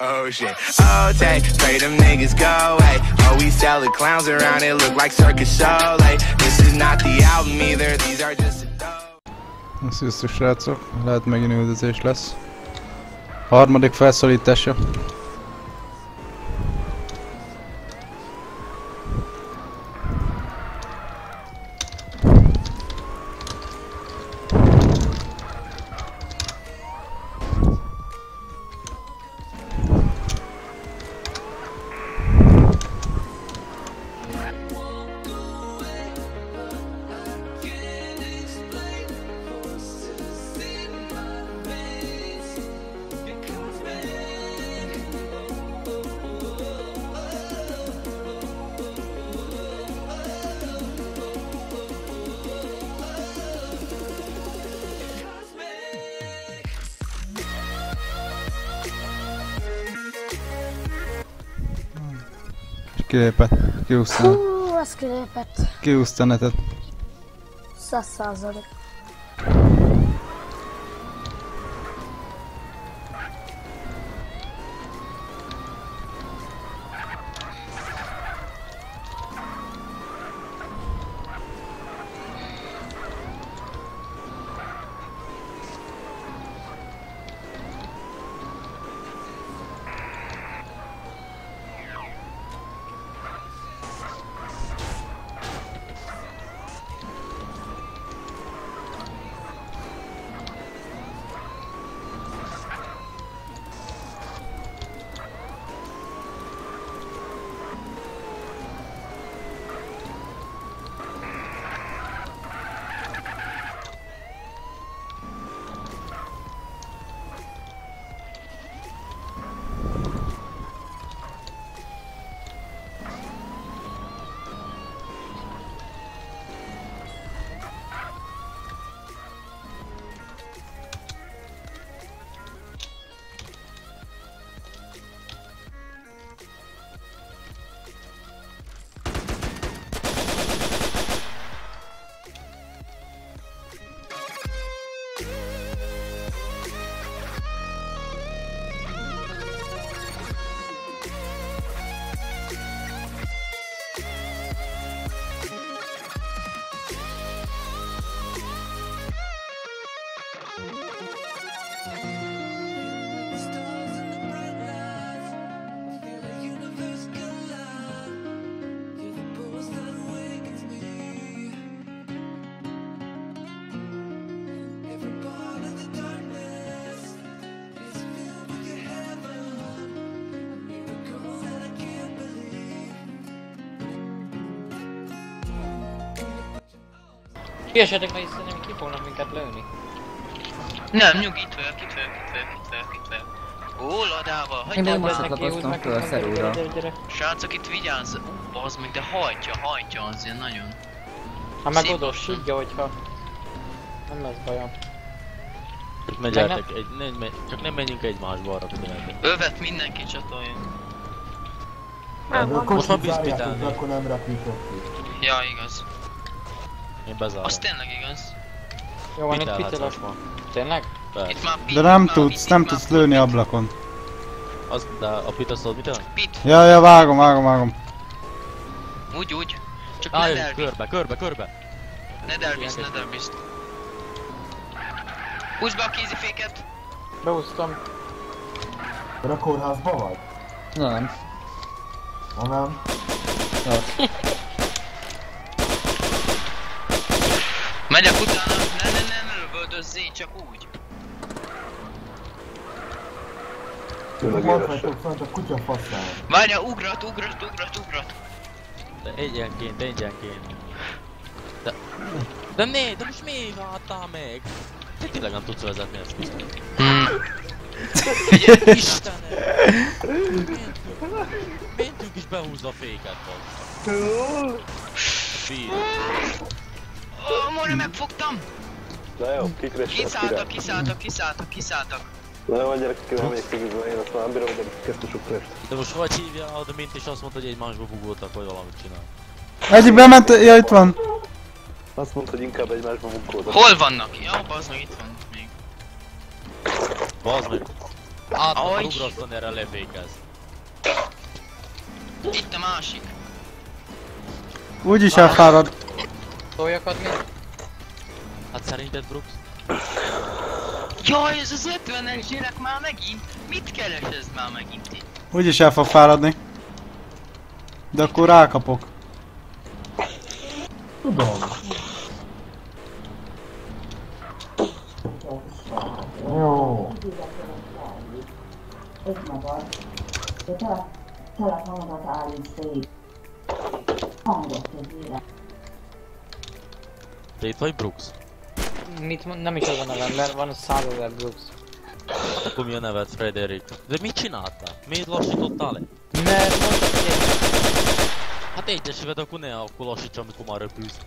Oh shit, oh pray them niggas go away. Oh, we sell the clowns around it, look like circus show. Like, this is not the album either, these are just a. Sziasztok srácok, lehet megint üldözés lesz. Harmadik felszólítása. Kilépett. Kiúszta, Hú, az kilépett. kiúszta netet. Száz százalék. Hülyesedek, mert szerintem ki fognak minket lőni. Nem, nyugi, itt vagyok, itt vagyok, itt vagyok, itt vagyok, itt vagyok. Ó, ladával, Én még most be. csatlakoztam föl a szerúra. Srácok, itt vigyázz. Ú, bazd meg, de hajtja, hajtja az ilyen nagyon. Hát meg tudja, hogyha... Nem lesz bajom. Csak ne gyertek, egy, ne, me, csak nem menjünk egymásba arra pillanatban. Övet mindenki csatolja. Most már biztítálni. Akkor nem repítették. Ja, igaz. Én bezárom. Az tényleg igaz. Jó, van Mit itt most ma? Tényleg? Persze. Itt már pit, De nem tudsz, pit, nem tudsz pit, lőni pit, ablakon. Az, de a pita szól mit jelent? Pit, Ja, ja, vágom, vágom, vágom. úgy, úgy. Csak ne Állj, delvi, körbe, körbe, körbe! ne delvisz, ne delvisz. Húzd be a kéziféket! Beúztam. De a kórházban vagy? Nem. Ha nem? Megyek utána, ne, ne, ne, ne lövöldözzél, csak úgy. Tényleg vagytok fent a kutya faszán. Várja, ugrat, ugrat, ugrat, ugrat. De egyenként, egyenként. De... De né, de most miért álltál meg? Te tényleg nem tudsz vezetni ezt biztos. Hmm. Istenem! Mentünk is behúzza a féket, bak. Bír. Ó, Mori, megfogtam! Na jó, kikre is Kiszálltak, kiszálltak, kiszálltak, kiszálltak. Na jó, gyerekek, nem még szigizva, én azt már nem bírom, de kettős. De most hogy hívja a mint és azt mondta, hogy egymásba bugoltak, vagy valamit csinál. Egyik bement, ja itt van. Azt mondta, hogy inkább egymásba munkódott. Hol vannak? Ja, bazd meg, itt van még. Bazd meg! Át Ahogy. ugrasztani erre lefékez. Itt a másik. Úgyis elfárad. Toljakat mi? Hát szerinted Brooks? Jaj, ez az 50-es gyerek már megint? Mit keres ez már megint itt? Úgyis el fog fáradni. De akkor rákapok. Tudom. Jó. magad, de tele, telefonodat állít szét. Hangot közére. Te itt vagy Brooks? Mit mond, nem is az a nevem, mert van a Szálover Brooks. Hát akkor mi a neved Frederick? De mit csináltál? Miért lassítottál le? Mert mondtad, hogy egy Hát egyesével, de akkor ne akkor lassíts, amikor már röpülsz.